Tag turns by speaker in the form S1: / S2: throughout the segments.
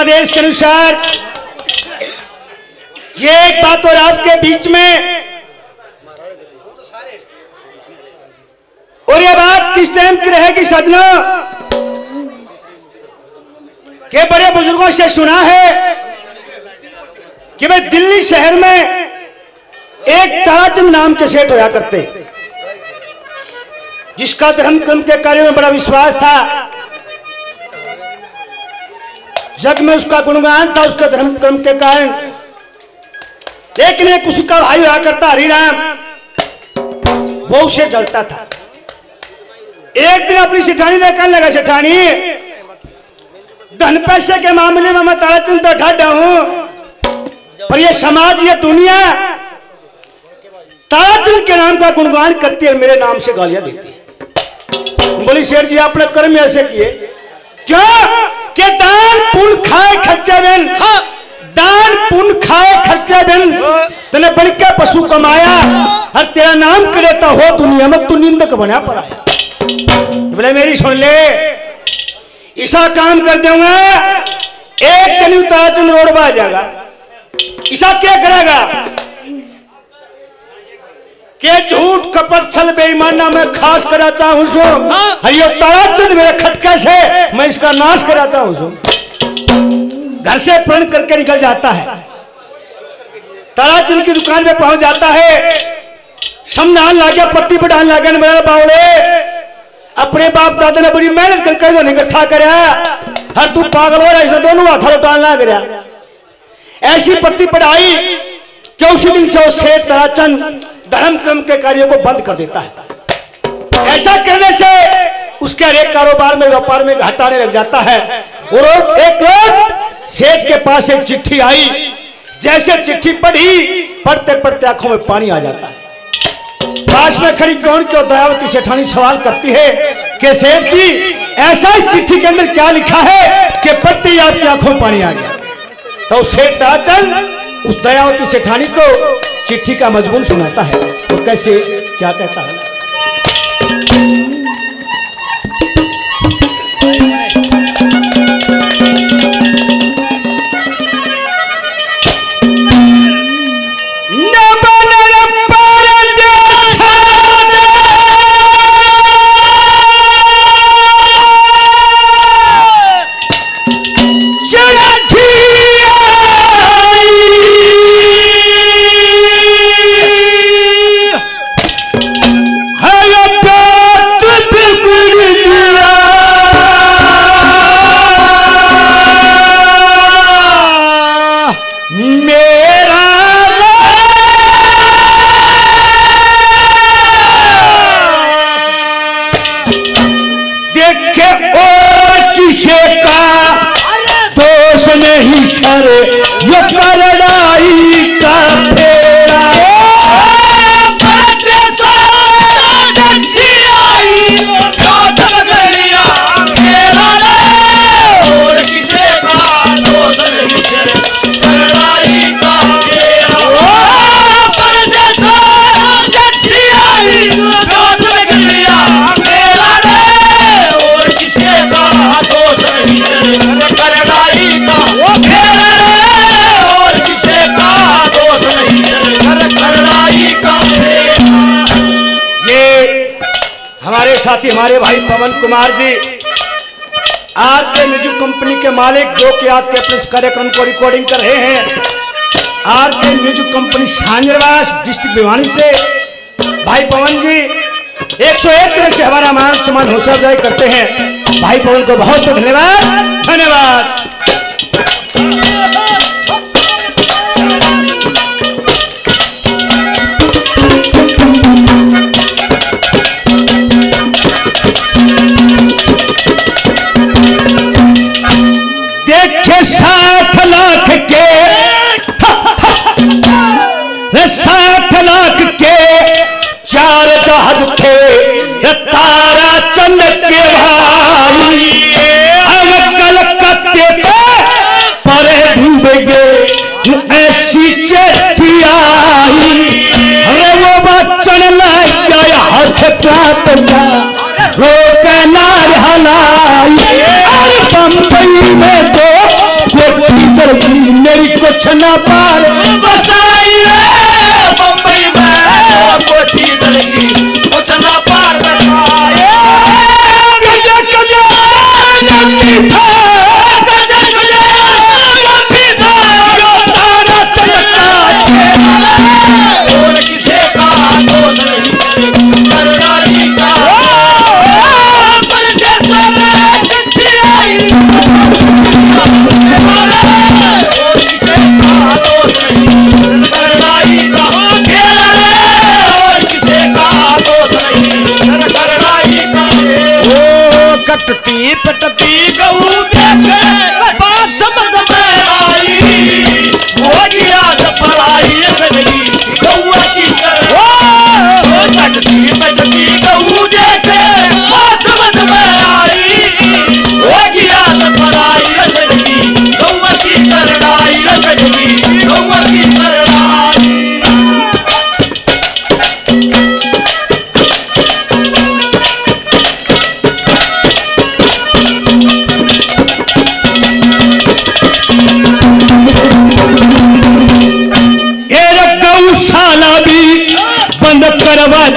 S1: आदेश के अनुसार, ये एक बात और आपके बीच में। और ये बात किस टाइम की रहेगी सजना के बड़े बुज़ुर्गों से सुना है कि भाई दिल्ली शहर में एक ताराचंद नाम के सेठ होया करते, जिसका धर्म कर्म के कार्यों में बड़ा विश्वास था। जग में उसका गुणगान था, उसके धर्म कर्म के कारण। लेकिन एक उसका भाई हुआ करता, हरिराम। वो उसे जलता था। एक दिन अपनी सेठानी देखने लगा, सेठानी, धन पैसे के मामले में मैं ताराचंद तो ठाडा हूँ, पर ये समाज, ये दुनिया ताराचंद के नाम का गुणगान करती है, मेरे नाम से गालियाँ देती है। बोली शेर जी, आपने कर्म ऐसे किए। क्या? के दान पुण्य खाए खर्चे बिन। दान पुण्य खाए खर्चे बिन। तने बन के पशु कमाया। हर तेरा नाम करेता हो दुनिया में तू निंदक बना पर आया बोले मेरी सुन ले। ऐसा काम कर दूँगा। एक कनी ताराचंद रोड पर आ जाएगा। ईसा क्या करेगा? के झूठ कपट छल बेईमाना मैं खास करा चाहूँ सो। हरियो ताराचंद मेरे खटके से मैं इसका नाश करा चाहूँ सो। घर से प्रण करके निकल जाता है। ताराचंद की दुकान पे पहुँच जाता है। समझान लागे पट्टी पढ़ान लागे मेरे बावले अपने बाप दादा ने बड़ी मेहनत करके तो इकट्ठा कराया हर तू पागल हो रहा है दोनों हाथ लौटान लग रहा। ऐसी पट्टी पढ़ाई कि उसी दिन से वो शेर ताराचंद धर्म कर्म के कार्यों को बंद कर देता है। ऐसा करने से उसके हर एक कारोबार में, व्यापार में घाटा आने लग जाता है। और एक रोज सेठ के पास एक चिट्ठी आई। जैसे चिट्ठी पढ़ी पढ़ते पढ़ते आँखों में पानी आ जाता है। पास में खड़ी कौन क्यों दयावती सेठानी सवाल करती है कि, सेठ जी, ऐसा इस चिट्ठी के अंदर क्या लिखा है कि पढ़ते ही आपकी आँखों में पानी आ गया? तो सेठ ताराचंद उस दयावती सेठानी को चिट्ठी का मजमून सुनाता है। तो कैसे क्या कहता है? साथी हमारे भाई Pawan Kumar ji R K music company के मालिक जो कि आज के अपने कार्यक्रम को रिकॉर्डिंग कर रहे हैं। R K music company Sanjarwas district Bhiwani से। भाई पवन जी 101 तरह से हमारा मान सम्मान हौसला अफजाई करते हैं। भाई पवन को बहुत बहुत धन्यवाद। धन्यवाद। तो
S2: मेरी कुछ ना
S1: पा
S2: पटती पटती गऊ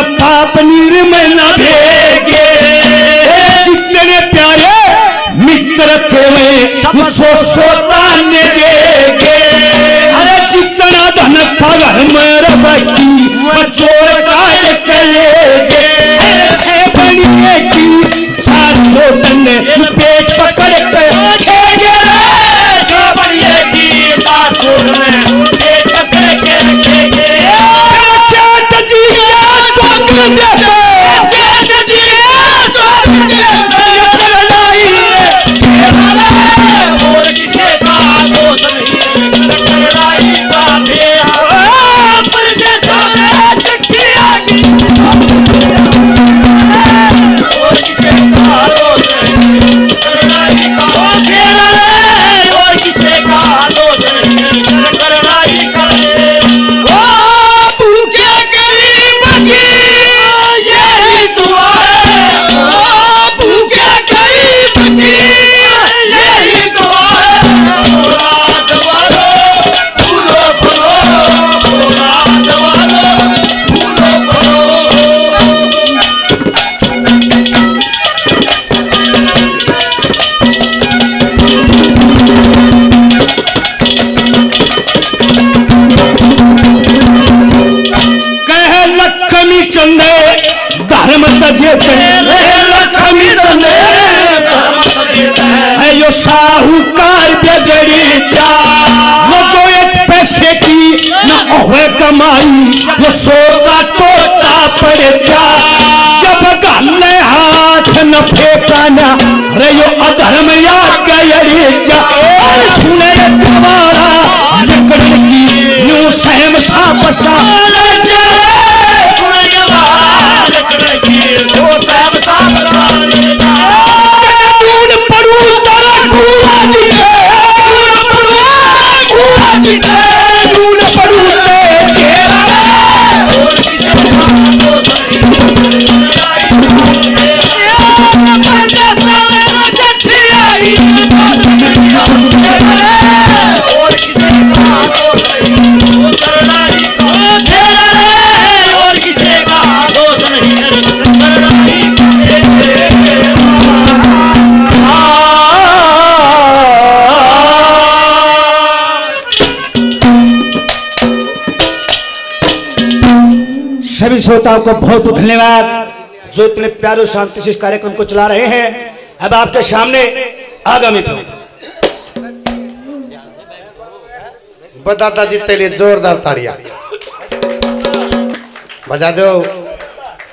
S1: नप्पा पनीर मैना भेजे। जितने प्यारे मित्र थे मैं सो सो ಚಂದೆ ಧರ್ಮ ತಜೇತೆ ಲಕ್ಷ್ಮಿ ಚಂದೆ अयो साहूकार बिगड़ी जा। वो तो एक पैसे की न होवे कमाई वो सोता तोता पड़े जा।
S2: जब गले हाथ न फेंकाना रे यो अधर्म या कयड़ी जा। श्रोताओं को बहुत बहुत धन्यवाद। जो इतने प्यारो शांति से इस कार्यक्रम को चला रहे हैं, अब आपके सामने आगामी
S3: बताता जी तेरे जोरदार ताड़िया। बजा दो।